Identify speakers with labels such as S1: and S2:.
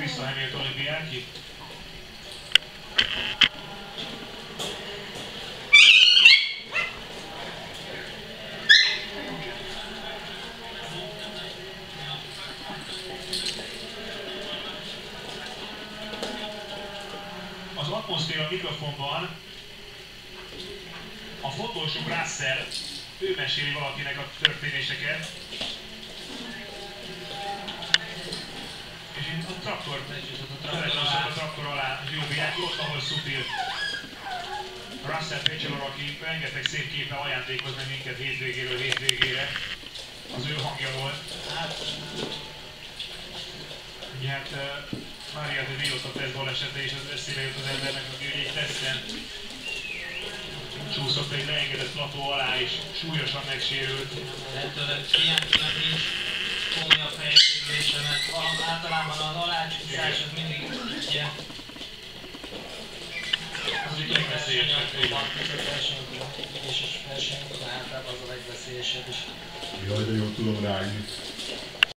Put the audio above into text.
S1: vissza Hamilton Bianchi. Az atmoszféra mikrofonban a fotósuk Russell, ő meséli valakinek a történéseket. Traktor, a traktor alá Jobiák, ott, ahol Szutil Russell Pécselor, aki rengeteg szép képe ajándékoz meg minket hétvégéről hétvégére. Az ő hangja volt. Ugye hát Mária de Riot a tesztball esete, és az eszébe jut az embernek, aki ugye egy teszten csúszott egy leengedett plató alá, és súlyosan megsérült.
S2: Ettől Bianchinak nincs komolyabb fejsérülése, az mindig ugye
S1: Az egy legveszélyesebb.
S2: versenyautóban, között versenyautóban, és versenyautóban általában az a legveszélyesebb is.
S3: Jaj, de jól tudom rágni.